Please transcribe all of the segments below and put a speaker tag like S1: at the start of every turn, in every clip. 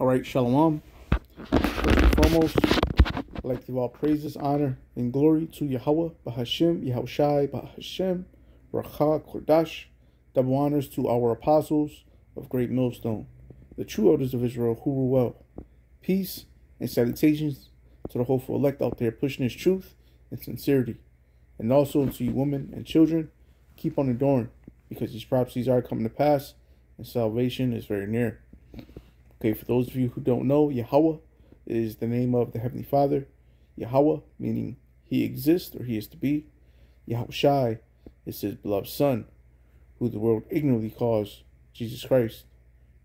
S1: All right, Shalom. First and foremost, I'd like to give all praises, honor, and glory to Yahweh, Bahashim, Yahushai, Bahashem, Racha, Kodash. Double honors to our apostles of Great Millstone, the true elders of Israel who rule well. Peace and salutations to the hopeful elect out there pushing his truth and sincerity. And also to you women and children, keep on enduring because these prophecies are coming to pass and salvation is very near. Okay, for those of you who don't know, Yahweh is the name of the Heavenly Father. Yahweh, meaning He exists or He is to be. Yahushai is His beloved Son, who the world ignorantly calls Jesus Christ.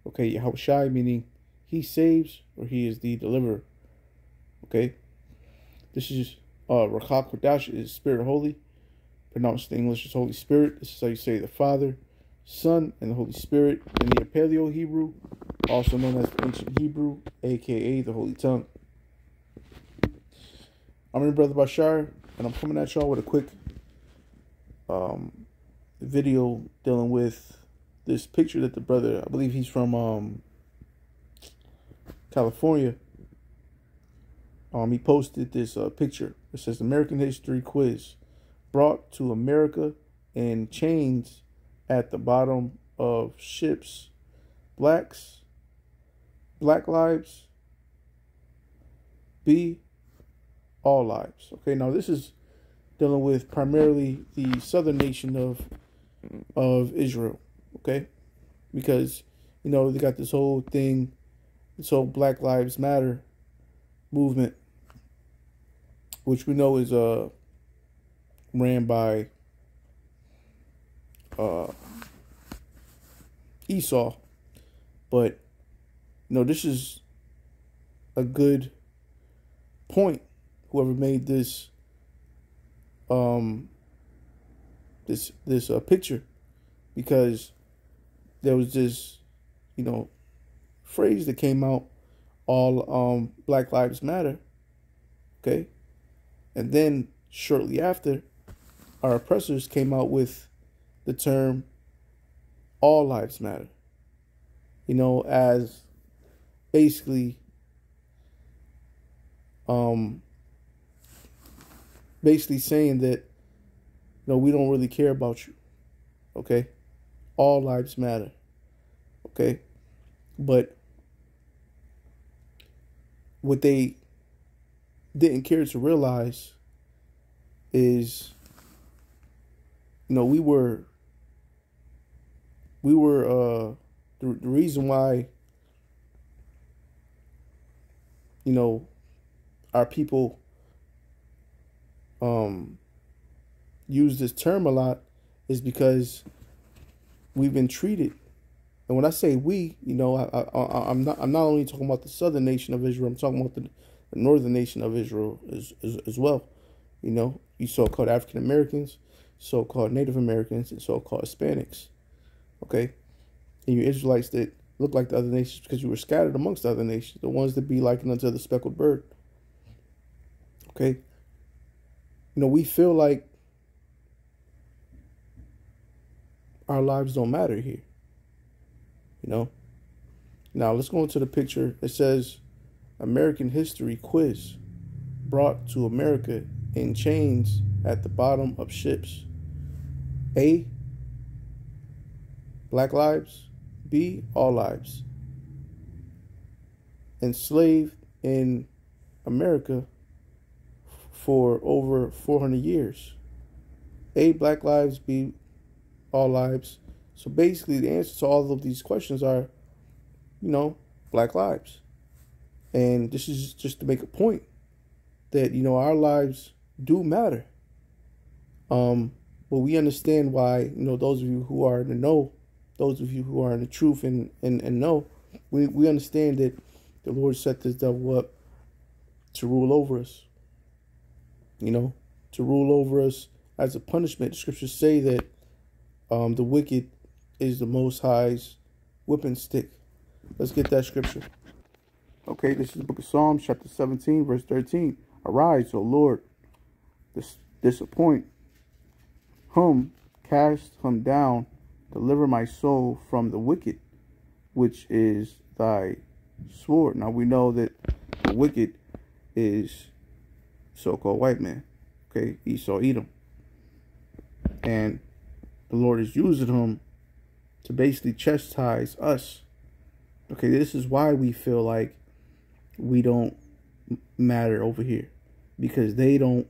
S1: Okay, Yahushai, meaning He saves or He is the deliverer. Okay, this is uh, Rakha Kodash is Spirit Holy. Pronounced in English as Holy Spirit. This is how you say the Father, Son, and the Holy Spirit in the Paleo Hebrew, also known as Ancient Hebrew, aka the Holy Tongue. I'm your brother Bashar, and I'm coming at y'all with a quick um, video dealing with this picture that the brother, I believe he's from um, California. Um, he posted this uh, picture. It says American History Quiz brought to America in chains at the bottom of ships. Blacks, black lives, B, all lives. Okay, now this is dealing with primarily the southern nation of of Israel. Okay, because you know they got this whole thing, this whole Black Lives Matter movement, which we know is uh ran by uh Esau, but know this is a good point. Whoever made this um this this uh, picture, because there was this you know phrase that came out, all um Black Lives Matter. Okay, and then shortly after, our oppressors came out with the term all lives matter. You know, as basically um basically saying that you know we don't really care about you. Okay? All lives matter. Okay? But what they didn't care to realize is you know we were we were uh the, the reason why you know our people um use this term a lot is because we've been treated and when I say we, you know, I, I'm not I'm not only talking about the southern nation of Israel. I'm talking about the, the northern nation of Israel as, as, as well. You know, you so-called African Americans, so-called Native Americans, and so-called Hispanics. Okay, and you Israelites that look like the other nations because you were scattered amongst the other nations, the ones that be likened unto the speckled bird. Okay, you know, we feel like our lives don't matter here. You know? Now let's go into the picture. It says American History Quiz brought to America in chains at the bottom of ships. A. Black lives. B. All lives. Enslaved in America for over 400 years. A. Black lives. B. All lives. So basically, the answer to all of these questions are, you know, black lives. And this is just to make a point that, you know, our lives do matter. Um, but we understand why, you know, those of you who are in the know, those of you who are in the truth and, and, and know, we, we understand that the Lord set this devil up to rule over us. You know, to rule over us as a punishment. The scriptures say that um, the wicked is the Most High's whipping stick. Let's get that scripture. Okay, this is the book of Psalms, chapter 17, verse 13. Arise, O Lord, dis- disappoint him, cast him down, deliver my soul from the wicked, which is thy sword. Now we know that the wicked is so-called white man. Okay, Esau Edom. And the Lord is using him to basically chastise us. Okay, this is why we feel like we don't matter over here. Because they don't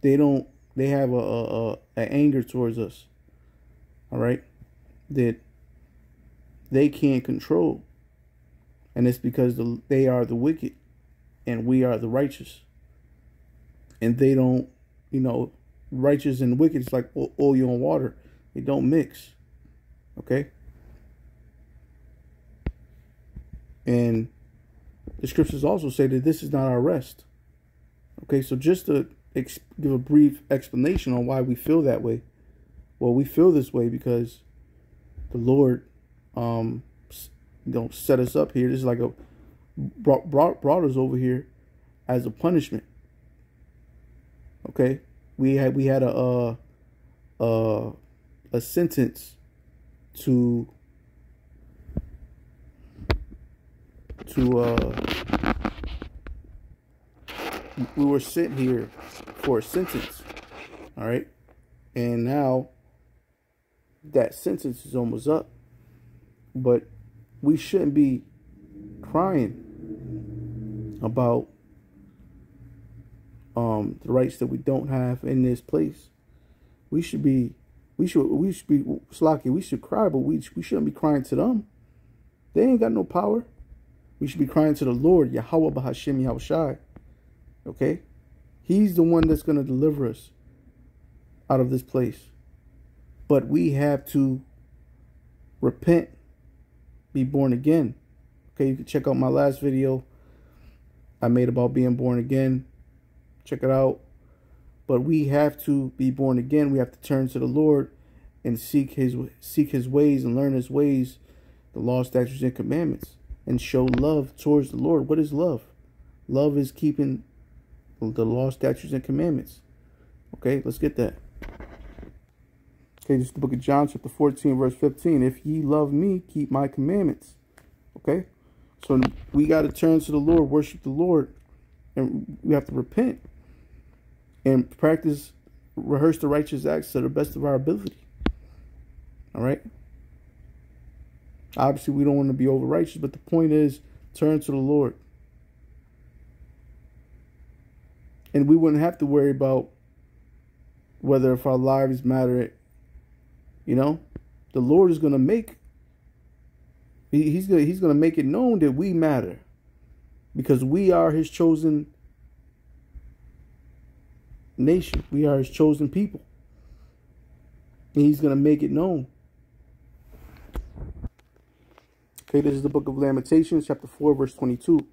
S1: they don't they have a, a, a, a anger towards us. All right? That they can't control. And it's because the, they are the wicked and we are the righteous. And they don't, you know, righteous and wicked is like oil and water. They don't mix. Okay? And the scriptures also say that this is not our rest. Okay, so just to give a brief explanation on why we feel that way. Well, we feel this way because the Lord, um, know, set us up here. This is like a brought brought brought us over here as a punishment. Okay, we had we had a uh, uh, a sentence to to uh we were sent here for a sentence all right and now that sentence is almost up but we shouldn't be crying about um the rights that we don't have in this place we should be we should we should be slocky we should cry but we we shouldn't be crying to them they ain't got no power we should be crying to the Lord, Yahweh Bahashim Yahushai. Okay? He's the one that's going to deliver us out of this place. But we have to repent, be born again. Okay, you can check out my last video I made about being born again. Check it out. But we have to be born again. We have to turn to the Lord and seek his seek his ways and learn his ways, the law, statutes, and commandments and show love towards the Lord. What is love? Love is keeping the law, statutes, and commandments. Okay, let's get that. Okay, this is the book of John, chapter 14, verse 15. If ye love me, keep my commandments. Okay? So we got to turn to the Lord, worship the Lord, and we have to repent and practice, rehearse the righteous acts to the best of our ability. All right? Obviously, we don't want to be over righteous, but the point is turn to the Lord. And we wouldn't have to worry about whether if our lives matter. You know, the Lord is going to make he, he's going he's going to make it known that we matter because we are his chosen nation. We are his chosen people. And he's going to make it known. Okay, this is the book of Lamentations, chapter 4, verse 22.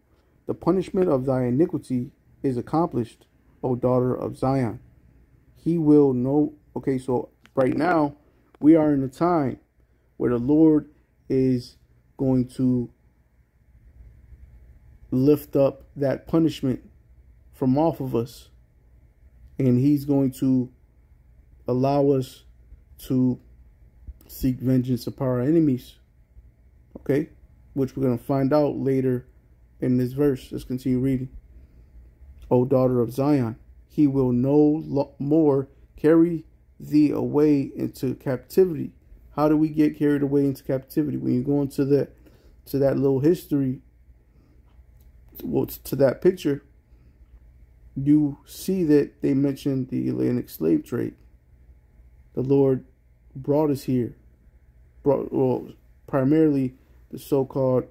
S1: The punishment of thy iniquity is accomplished, O daughter of Zion. He will know. Okay, so right now, we are in a time where the Lord is going to lift up that punishment from off of us. And he's going to allow us to seek vengeance upon our enemies okay? Which we're going to find out later in this verse. Let's continue reading. O daughter of Zion, he will no more carry thee away into captivity. How do we get carried away into captivity? When you go into that to that little history, well, to that picture, you see that they mentioned the Atlantic slave trade. The Lord brought us here, brought well primarily the so-called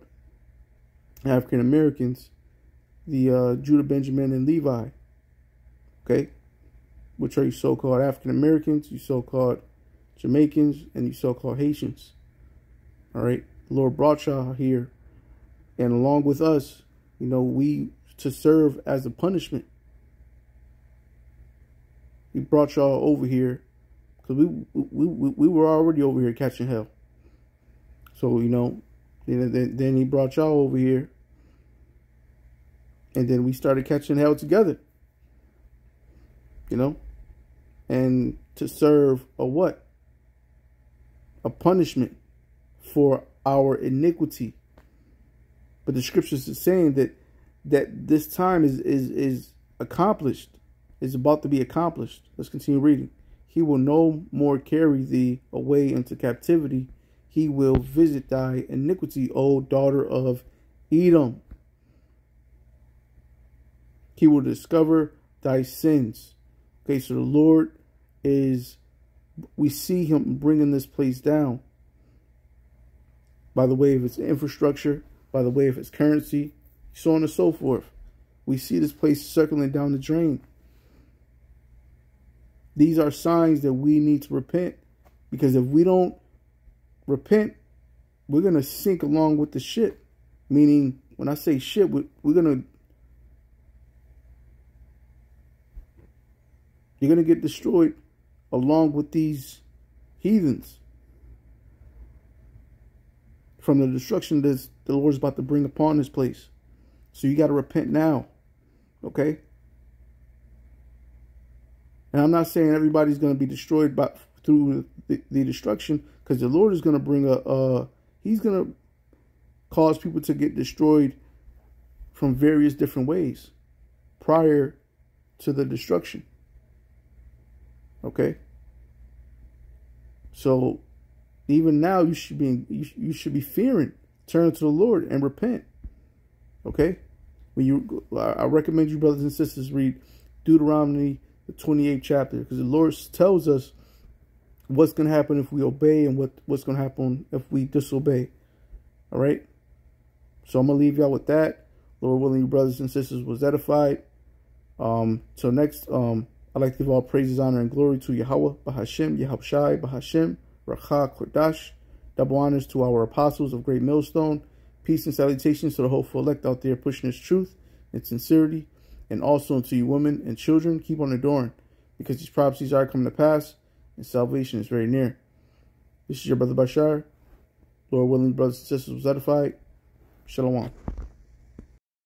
S1: African Americans, the uh, Judah, Benjamin, and Levi. Okay, which are you so-called African Americans, you so-called Jamaicans, and you so-called Haitians. All right, Lord brought y'all here, and along with us, you know, we to serve as a punishment. He brought y'all over here because we, we we we were already over here catching hell. So you know, then, then, then he brought y'all over here. And then we started catching hell together. You know? And to serve a what? A punishment for our iniquity. But the scriptures is saying that that this time is is is accomplished, is about to be accomplished. Let's continue reading. He will no more carry thee away into captivity. He will visit thy iniquity, O daughter of Edom. He will discover thy sins. Okay, so the Lord is, we see him bringing this place down by the way of its infrastructure, by the way of its currency, so on and so forth. We see this place circling down the drain. These are signs that we need to repent because if we don't repent, we're going to sink along with the ship. Meaning, when I say ship, we're, we're going to You're going to get destroyed along with these heathens from the destruction that the Lord is about to bring upon this place. So you got to repent now. Okay? And I'm not saying everybody's going to be destroyed by through the, the destruction because the Lord is going to bring a, uh, he's going to cause people to get destroyed from various different ways prior to the destruction. Okay. So even now you should be you, you should be fearing. Turn to the Lord and repent. Okay. When you, I recommend you brothers and sisters read Deuteronomy the 28th chapter because the Lord tells us what's going to happen if we obey and what what's going to happen if we disobey. All right. So I'm gonna leave y'all with that. Lord willing, brothers and sisters was edified. Um. So next, um. I'd like to give all praises, honor, and glory to Yahweh, Bahashim, Yahushai, Bahashim, Racha, Kodash. Double honors to our apostles of Great Millstone. Peace and salutations to the hopeful elect out there pushing this truth and sincerity. And also to you women and children, keep on adoring because these prophecies are coming to pass and salvation is very near. This is your brother Bashar. Lord willing, brothers and sisters was edified. Shalom.